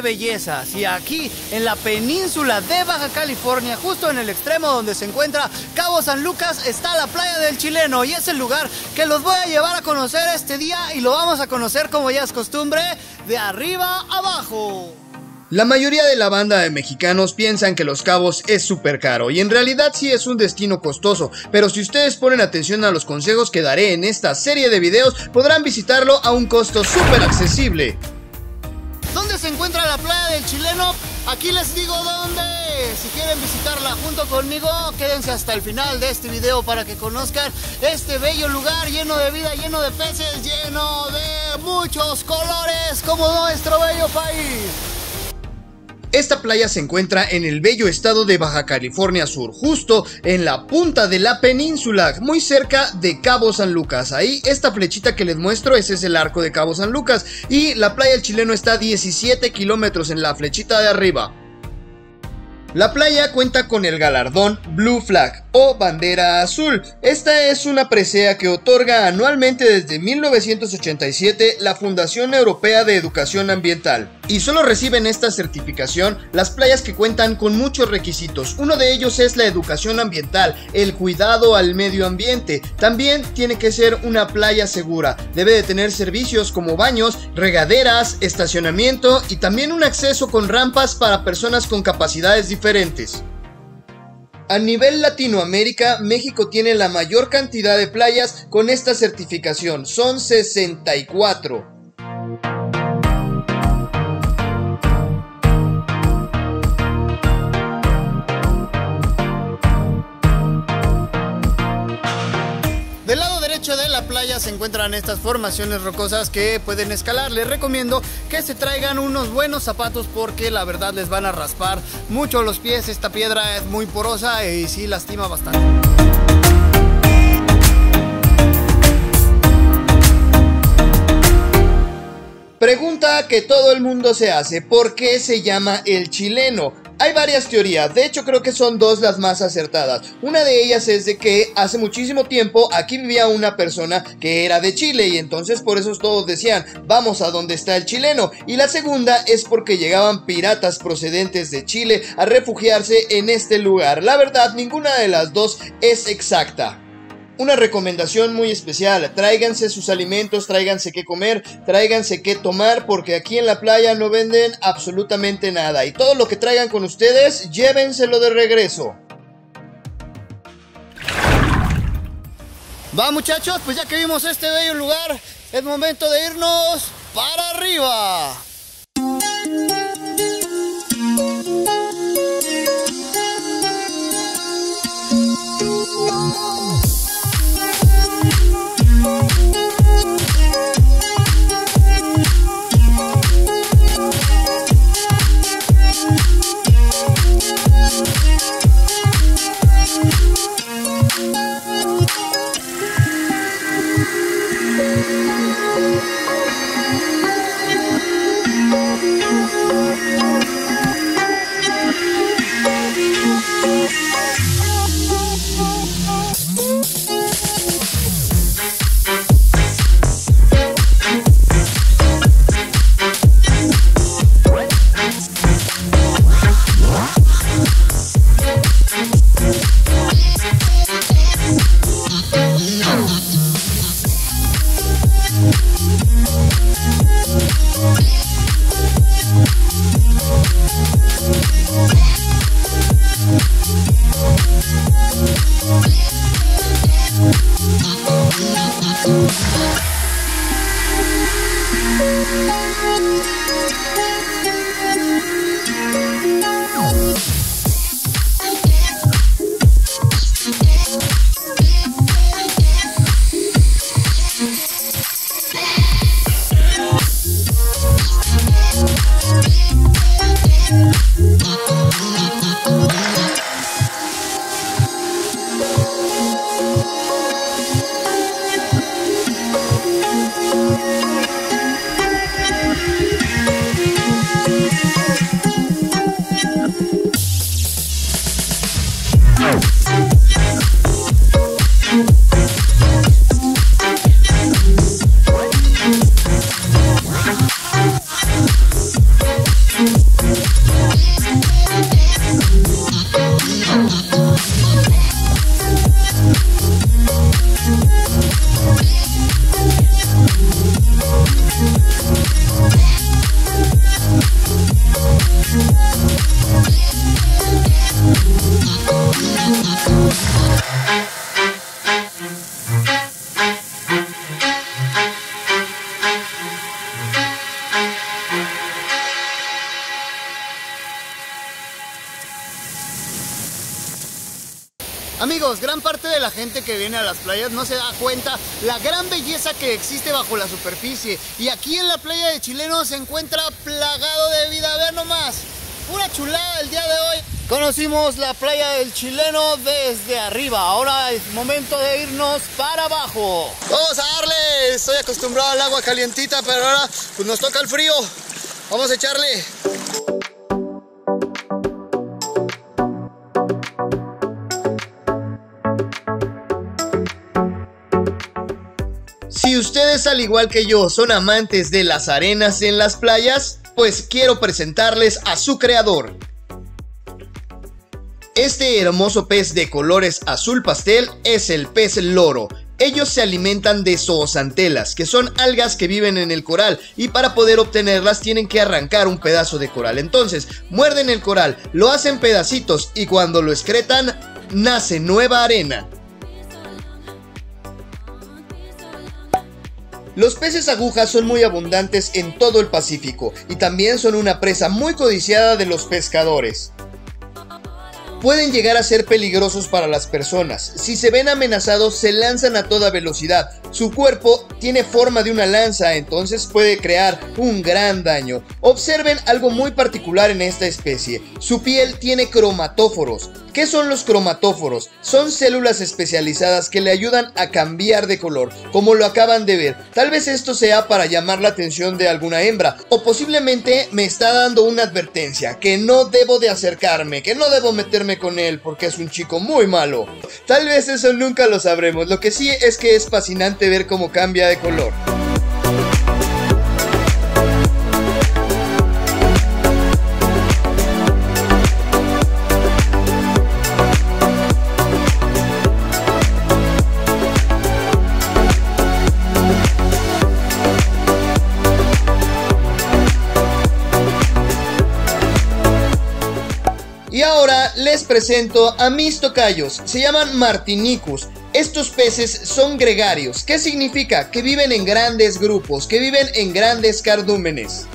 bellezas y aquí en la península de Baja California, justo en el extremo donde se encuentra Cabo San Lucas, está la playa del Chileno y es el lugar que los voy a llevar a conocer este día y lo vamos a conocer como ya es costumbre, de arriba abajo. La mayoría de la banda de mexicanos piensan que Los Cabos es súper caro y en realidad sí es un destino costoso, pero si ustedes ponen atención a los consejos que daré en esta serie de videos podrán visitarlo a un costo súper accesible. ¿Dónde se encuentra la playa del chileno? Aquí les digo dónde. Si quieren visitarla junto conmigo, quédense hasta el final de este video para que conozcan este bello lugar lleno de vida, lleno de peces, lleno de muchos colores como nuestro bello país. Esta playa se encuentra en el bello estado de Baja California Sur, justo en la punta de la península, muy cerca de Cabo San Lucas. Ahí, esta flechita que les muestro, ese es el arco de Cabo San Lucas. Y la playa del chileno está a 17 kilómetros en la flechita de arriba. La playa cuenta con el galardón Blue Flag o bandera azul. Esta es una presea que otorga anualmente desde 1987 la Fundación Europea de Educación Ambiental. Y solo reciben esta certificación las playas que cuentan con muchos requisitos. Uno de ellos es la educación ambiental, el cuidado al medio ambiente. También tiene que ser una playa segura. Debe de tener servicios como baños, regaderas, estacionamiento y también un acceso con rampas para personas con capacidades diferentes. A nivel Latinoamérica, México tiene la mayor cantidad de playas con esta certificación, son 64. Playa se encuentran estas formaciones rocosas que pueden escalar. Les recomiendo que se traigan unos buenos zapatos porque la verdad les van a raspar mucho los pies. Esta piedra es muy porosa y sí lastima bastante. Pregunta que todo el mundo se hace, ¿por qué se llama el chileno? Hay varias teorías, de hecho creo que son dos las más acertadas. Una de ellas es de que hace muchísimo tiempo aquí vivía una persona que era de Chile y entonces por eso todos decían, vamos a donde está el chileno. Y la segunda es porque llegaban piratas procedentes de Chile a refugiarse en este lugar. La verdad, ninguna de las dos es exacta. Una recomendación muy especial, tráiganse sus alimentos, tráiganse qué comer, tráiganse qué tomar, porque aquí en la playa no venden absolutamente nada. Y todo lo que traigan con ustedes, llévenselo de regreso. Va muchachos, pues ya que vimos este bello lugar, es momento de irnos para arriba. Oh. A las playas no se da cuenta la gran belleza que existe bajo la superficie. Y aquí en la playa de Chileno se encuentra plagado de vida. Vean nomás, una chulada el día de hoy. Conocimos la playa del Chileno desde arriba. Ahora es momento de irnos para abajo. Vamos a darle. Estoy acostumbrado al agua calientita, pero ahora pues nos toca el frío. Vamos a echarle. Ustedes al igual que yo son amantes de las arenas en las playas, pues quiero presentarles a su creador. Este hermoso pez de colores azul pastel es el pez loro. Ellos se alimentan de zoosantelas, que son algas que viven en el coral, y para poder obtenerlas tienen que arrancar un pedazo de coral. Entonces, muerden el coral, lo hacen pedacitos y cuando lo excretan, nace nueva arena. Los peces agujas son muy abundantes en todo el Pacífico y también son una presa muy codiciada de los pescadores pueden llegar a ser peligrosos para las personas. Si se ven amenazados, se lanzan a toda velocidad. Su cuerpo tiene forma de una lanza, entonces puede crear un gran daño. Observen algo muy particular en esta especie. Su piel tiene cromatóforos. ¿Qué son los cromatóforos? Son células especializadas que le ayudan a cambiar de color, como lo acaban de ver. Tal vez esto sea para llamar la atención de alguna hembra, o posiblemente me está dando una advertencia, que no debo de acercarme, que no debo meterme con él porque es un chico muy malo. Tal vez eso nunca lo sabremos, lo que sí es que es fascinante ver cómo cambia de color. Les presento a mis tocayos, se llaman Martinicus. Estos peces son gregarios, ¿qué significa? Que viven en grandes grupos, que viven en grandes cardúmenes.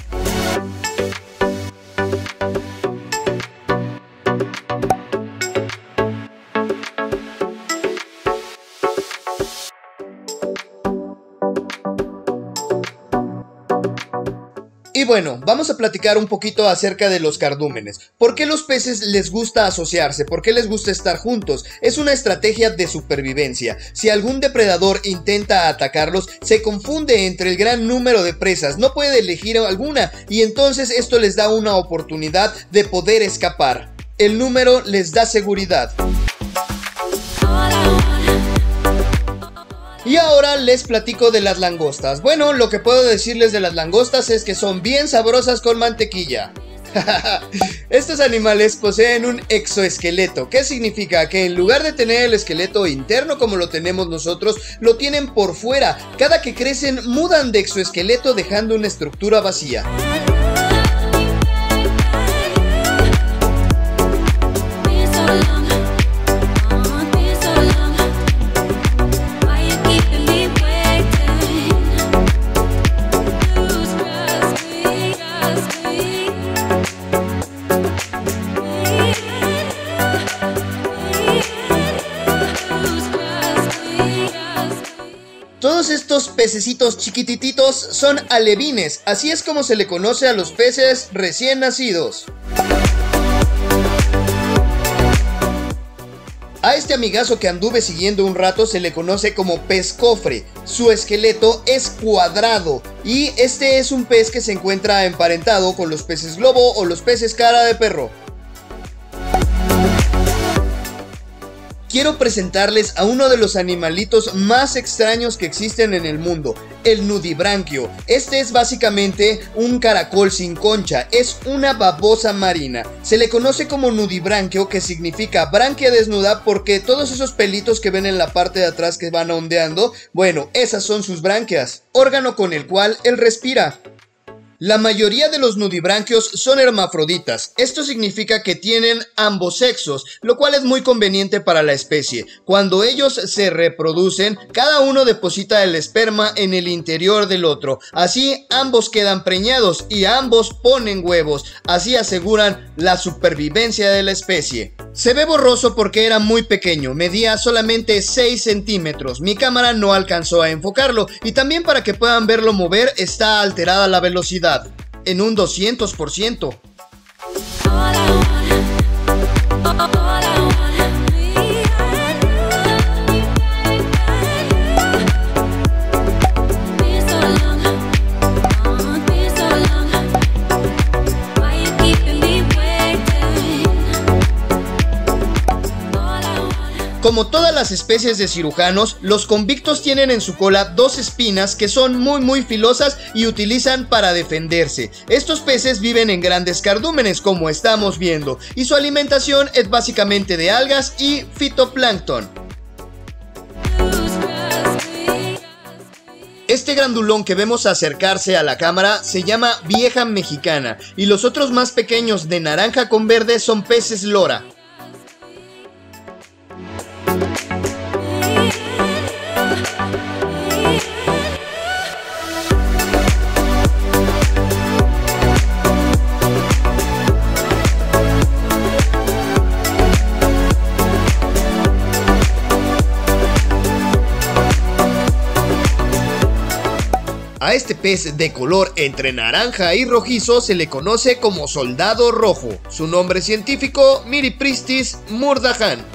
Y bueno, vamos a platicar un poquito acerca de los cardúmenes. ¿Por qué los peces les gusta asociarse? ¿Por qué les gusta estar juntos? Es una estrategia de supervivencia. Si algún depredador intenta atacarlos, se confunde entre el gran número de presas, no puede elegir alguna y entonces esto les da una oportunidad de poder escapar. El número les da seguridad. Y ahora les platico de las langostas. Bueno, lo que puedo decirles de las langostas es que son bien sabrosas con mantequilla. Estos animales poseen un exoesqueleto, ¿qué significa? Que en lugar de tener el esqueleto interno como lo tenemos nosotros, lo tienen por fuera. Cada que crecen mudan de exoesqueleto dejando una estructura vacía. Estos pececitos chiquitititos son alevines, así es como se le conoce a los peces recién nacidos. A este amigazo que anduve siguiendo un rato se le conoce como pez cofre. Su esqueleto es cuadrado y este es un pez que se encuentra emparentado con los peces globo o los peces cara de perro. Quiero presentarles a uno de los animalitos más extraños que existen en el mundo, el nudibranquio. Este es básicamente un caracol sin concha, es una babosa marina. Se le conoce como nudibranquio, que significa branquia desnuda, porque todos esos pelitos que ven en la parte de atrás que van ondeando, bueno, esas son sus branquias, órgano con el cual él respira. La mayoría de los nudibranquios son hermafroditas. Esto significa que tienen ambos sexos, lo cual es muy conveniente para la especie. Cuando ellos se reproducen, cada uno deposita el esperma en el interior del otro. Así ambos quedan preñados y ambos ponen huevos. Así aseguran la supervivencia de la especie. Se ve borroso porque era muy pequeño, medía solamente 6 centímetros. Mi cámara no alcanzó a enfocarlo y también para que puedan verlo mover está alterada la velocidad en un 200%. Como todas las especies de cirujanos, los convictos tienen en su cola dos espinas que son muy muy filosas y utilizan para defenderse. Estos peces viven en grandes cardúmenes como estamos viendo y su alimentación es básicamente de algas y fitoplancton. Este grandulón que vemos acercarse a la cámara se llama vieja mexicana y los otros más pequeños de naranja con verde son peces lora. A este pez de color entre naranja y rojizo se le conoce como soldado rojo. Su nombre científico Miripristis murdahan.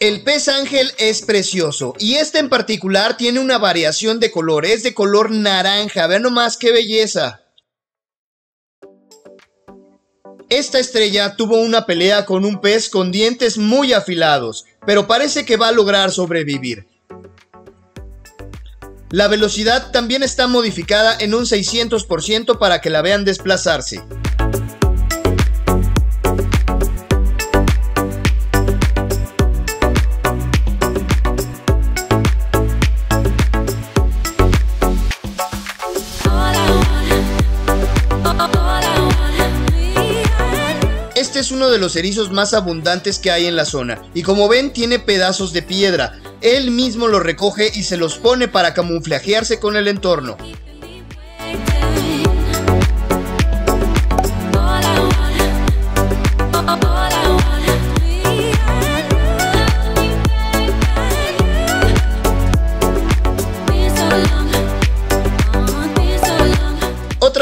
El pez ángel es precioso y este en particular tiene una variación de color, es de color naranja, vean nomás qué belleza. Esta estrella tuvo una pelea con un pez con dientes muy afilados, pero parece que va a lograr sobrevivir. La velocidad también está modificada en un 600% para que la vean desplazarse. De los erizos más abundantes que hay en la zona, y como ven tiene pedazos de piedra. Él mismo los recoge y se los pone para camuflajearse con el entorno.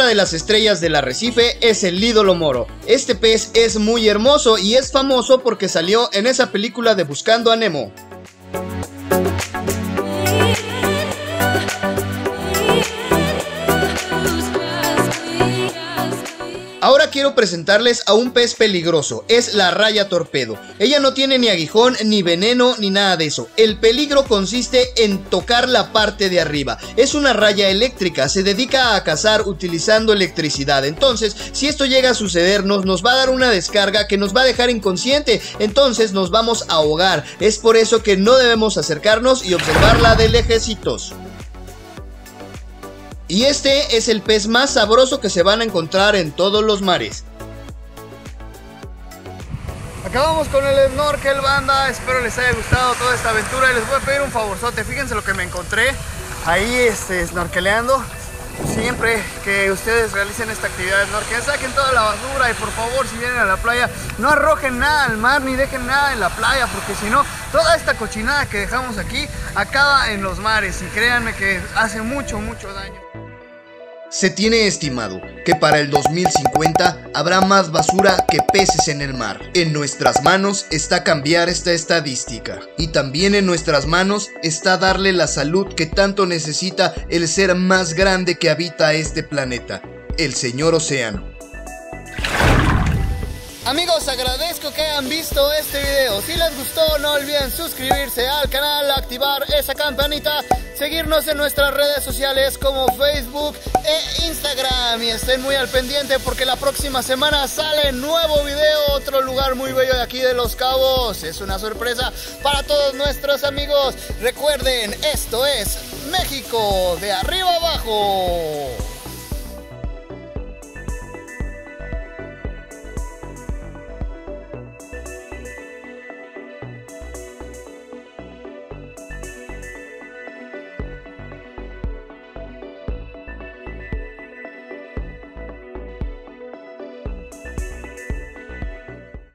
De las estrellas del arrecife es el ídolo moro. Este pez es muy hermoso y es famoso porque salió en esa película de Buscando a Nemo. Quiero presentarles a un pez peligroso, es la raya torpedo. Ella no tiene ni aguijón, ni veneno, ni nada de eso. El peligro consiste en tocar la parte de arriba. Es una raya eléctrica, se dedica a cazar utilizando electricidad. Entonces, si esto llega a sucedernos, nos va a dar una descarga que nos va a dejar inconsciente. Entonces nos vamos a ahogar. Es por eso que no debemos acercarnos y observarla de lejecitos. Y este es el pez más sabroso que se van a encontrar en todos los mares. Acabamos con el snorkel banda, espero les haya gustado toda esta aventura y les voy a pedir un favorzote, fíjense lo que me encontré ahí este, snorkeleando. Siempre que ustedes realicen esta actividad snorkel, saquen toda la basura y por favor si vienen a la playa no arrojen nada al mar ni dejen nada en la playa porque si no toda esta cochinada que dejamos aquí acaba en los mares y créanme que hace mucho mucho daño. Se tiene estimado que para el 2050 habrá más basura que peces en el mar. En nuestras manos está cambiar esta estadística. Y también en nuestras manos está darle la salud que tanto necesita el ser más grande que habita este planeta, el señor océano. Amigos, agradezco que hayan visto este video. Si les gustó, no olviden suscribirse al canal, activar esa campanita, seguirnos en nuestras redes sociales como Facebook e Instagram. Y estén muy al pendiente porque la próxima semana sale nuevo video, otro lugar muy bello de aquí de Los Cabos. Es una sorpresa para todos nuestros amigos. Recuerden, esto es México de arriba abajo.